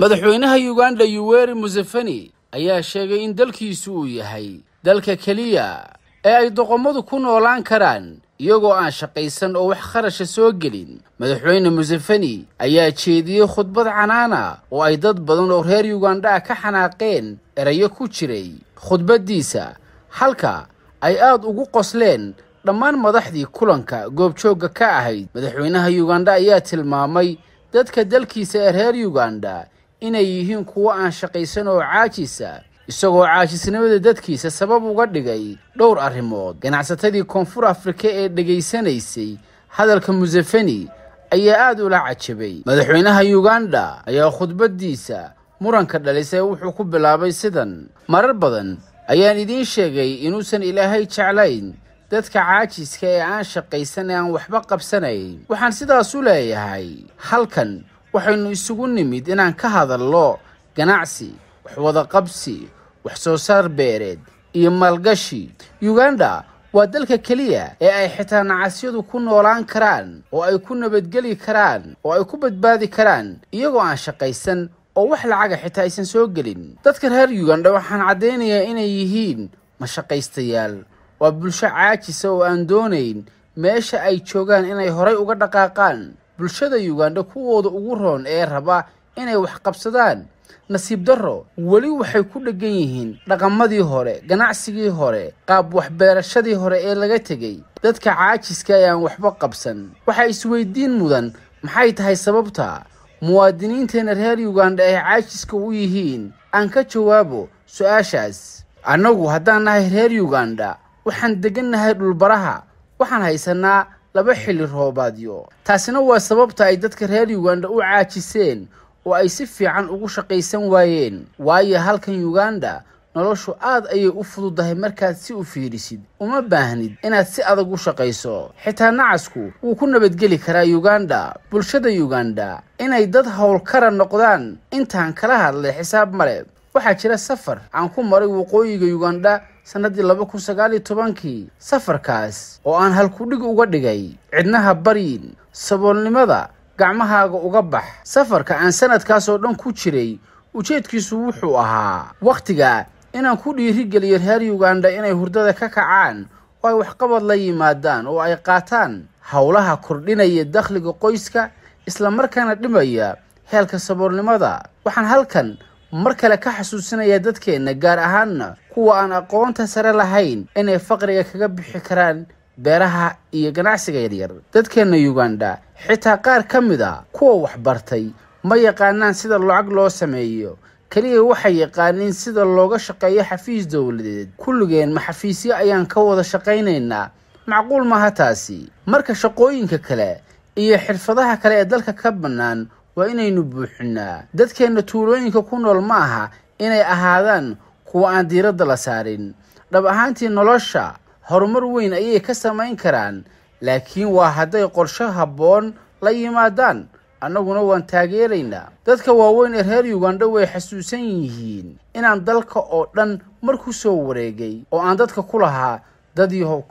madaxweynaha uganda yuweri museveni ayaa sheegay in dalkiisu uu yahay dalka keliya ee ay doqomadu ku noolaan karaan iyagoo aan shaqaysan oo wax kharasha soo gelin. Madaxweyne museveni ayaa jeediyey khudbad canaana oo ay dad badan oo reer yuganda ah ka xanaaqeen erayo ku jiray. Khudbaddiisa halka ay aad ugu qosleen dhammaan madaxdii kulanka goobjoogga ka ahayd. Madaxweynaha yuganda ayaa tilmaamay dadka dalkiisa ee reer yuganda inay yihiin kuwo aan shaqaysan oo caajisa isagoo caajisnimada dadkiisa sabab uga dhigay dhowr arrimood. Ganacsatadii koonfur afrika ee dhegaysanaysay hadalka museveni ayaa aad ula cajabay. Madaxweynaha yuganda ayaa khudbaddiisa muranka dhalisay wuxuu ku bilaabay sidan marar badan ayaan idiin sheegay inuusan ilaahay jeclayn dadka caajiska ee aan shaqaysan ee aan waxba qabsanayn. Waxaan sidaas u leeyahay halkan waxaynu isugu nimid inaan ka hadallo ganacsi wax wada qabsi wax soo saar beereed iyo maalgashi. Yuganda waa dalka keliya ee ay xitaa nacasyadu ku noolaan karaan oo ay ku nabadgeli karaan oo ay ku badbaadi karaan iyagoo aan shaqaysan oo wax lacaga xitaa aysan soo gelin. Dadka reer yuganda waxaan caddaynayaa inay yihiin mashaqaystayaal. Waa bulsho caajisa oo aan doonayn meesha ay joogaan inay horay uga dhaqaaqaan bulshada yuganda kuwooda ugu roon ee raba inay wax qabsadaan nasiib darro. Weli waxay ku dheggan yihiin dhaqamadii hore ganacsigii hore qaab waxbeerashadii hore ee laga tegey. Dadka caajiska ee waxba qabsan waxaa isweydiin mudan maxay tahay sababta? Muwaadiniinteena reer yuganda ay caajiska u yihiin? Aan ka jawaabo su'aashaas. Annagu haddaan nahay reer yuganda waxaan degannahay dhulbaraha waxaan haysanaa laba xilli roobaadyo taasina waa sababta ay dadka reer yuganda u caajiseen oo ay si fiican ugu shaqaysan waayeen. Waayo halkan yuganda noloshu aad ayay u fududahay markaad si u fiirisid. Uma baahnid inaad si adag u shaqayso. Xitaa nacasku wuu ku nabadgeli karaa yuganda bulshada yuganda inay dad howlkara noqdaan. Intaan kala hadlay xisaab male waxaa jira safar aan ku maray waqooyiga yuganda sannaddii laba kun sagaal iyo tobankii safarkaas oo aan halkudhig uga dhigay cidnaha baryin saboolnimada gacmahaaga uga bax. Safarka aan sanadkaas oo dhan ku jiray ujeedkiisu wuxuu ahaa wakhtiga inaan ku dhiirigeliyo reer yuganda inay hurdada ka kacaan oo ay waxqabad la yimaadaan oo ay qaataan howlaha kordhinaya dakhliga qoyska islamarkaana dhimaya heelka saboolnimada. Waxaan halkan mar kale ka xasuusinayaa dadkeenna gaar ahaanna kuwa aan aqoonta sare lahayn inay faqriga kaga bixi karaan beeraha iyo ganacsiga yaryar. Dadkeenna yuganda xitaa qaar ka mid a kuwa waxbartay ma yaqaanaan sida lacag loo sameeyo. Keliya waxay yaqaaniin sida looga shaqeeyo xafiis dowladeed. Kulligeen ma xafiisyo ayaan ka wada shaqaynaynaa? Macquul maaha taasi. Marka shaqooyinka kale iyo xirfadaha kale ee dalka ka bannaan waa inaynu buuxinnaa dadkeenna tuulooyinka ku nool ma aha inay ahaadaan kuwa aan diiradda la saarin. Dhab ahaantii nolosha horumar weyn ayay ka samayn karaan laakiin waa hadday qorsho habboon la yimaadaan. Annaguna waan taageeraynaa. Dadka waaweyn ee reer yuganda way xasuusan yihiin inaan dalka oo dhan mar ku soo wareegay oo aan dadka ku lahaa dad yahow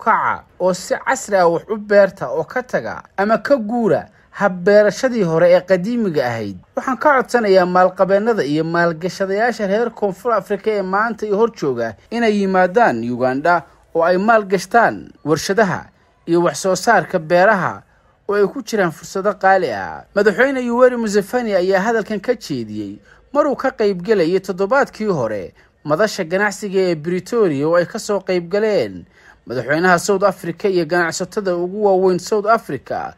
oo si casri ah wax u beerta oo ka taga ama ka guura habbeerashadii hore ee qadiimiga ahayd. Waxaan ka codsanayaa maalqabeennada iyo maalgashadayaasha reer koonfur afrika ee maanta iyo hor jooga inay yimaadaan yuganda oo ay maal gashtaan warshadaha iyo wax soo saarka beeraha oo ay ku jiraan fursado qaali ah. Madaxweyne yuweri museveni ayaa hadalkan ka jeediyey maruu ka qaybgelayay toddobaadkii hore madasha ganacsiga ee britoria oo ay ka soo qaybgaleen. Madaxweynaha south africa iyo ganacsatada ugu waaweyn south africa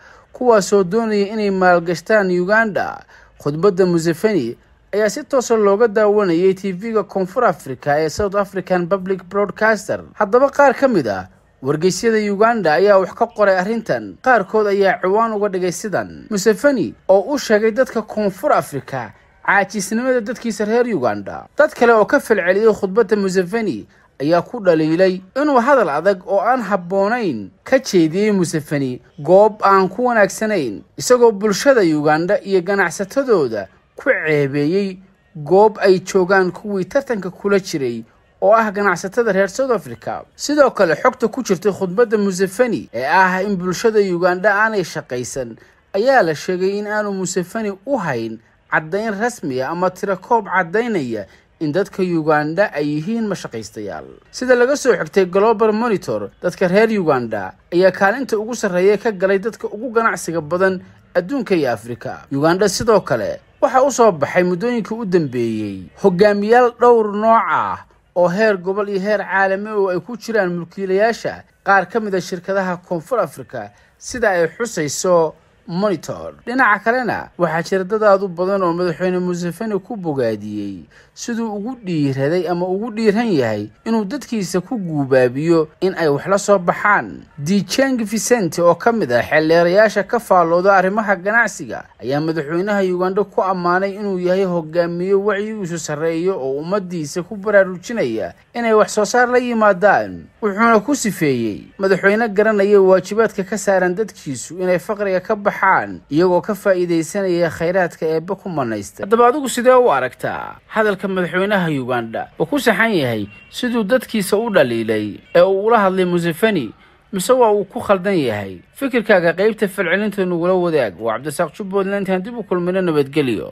kuwaasoo doonaya inay maalgashtaan uganda. Khudbadda museveni ayaa si toosa looga daawanayay tv-ga koonfur africa ee south african public broadcaster. Haddaba qaar ka mid ah wargeysyada uganda ayaa wax ka qoray arrintan. Qaarkood ayaa ciwaan uga dhigay sidan. Museveni oo u sheegay dadka koonfur africa caajisnimada dadkiisa reer uganda. Dad kale oo ka falceliyey khudbadda museveni ayaa ku dhaliilay inuu hadal adag oo aan habboonayn ka jeediyey museveni goob aan ku wanaagsanayn isagoo bulshada uganda iyo ganacsatadooda ku ceebeeyey goob ay joogaan kuwii tartanka kula jiray oo ah ganacsatada reer south africa. Sidoo kale xogta ku jirtay khudbadda museveni ee ah in bulshada uganda aanay shaqaysan ayaa la sheegay in aanu museveni u hayn caddayn rasmiya ama tirakoob caddaynaya in dadka uganda ay yihiin mashaqaystayaal. Sida laga soo xigtay global monitor dadka reer uganda ayaa kaalinta ugu sarreeya ka galay dadka ugu ganacsiga badan adduunka iyo afrika. Uganda sidoo kale waxaa u soo baxay muddooyinkii u dambeeyey hogaamiyaal dhowr nooc ah oo heer gobol iyo heer caalami oo ay ku jiraan mulkiilayaasha qaar ka mid a shirkadaha koonfur afrika sida ay xusayso monitor. Dhinaca kalena waxaa jira dad aad u badan oo madaxweyne museveni ku bogaadiyey. Siduu ugu dhiiraday ama ugu dhiiran yahay inuu dadkiisa ku guubaabiyo in ay wax la soo baxaan. Dijeng vicente oo ka mid ah xeelleerayaasha ka faallooda arrimaha ganacsiga ayaa madaxweynaha uganda ku ammaanay inuu yahay hogaamiye wacyigiisu sarreeyo oo ummadiisa ku baraarujinaya inay wax soo saar la yimaadaan wuxuuna ku sifeeyey. Madaxweyne garanaya waajibaadka ka saaran dadkiisu inay faqriga ka baxaan iyagoo ka faa'iidaysanaya khayraadka eebbe ku manaysta haddaba adigu sidee u aragtaa? Hadalka madaxweynaha uganda oo ku saxan yahay siduu dadkiisa u dhaliilay ee uu ula hadlay museveni mise waa uu ku khaldan yahay? Fikirkaaga qaybta falcelinta nagula wadaag waa cabdisaaq jubbaland intaan dib u kulmino nabadgelyo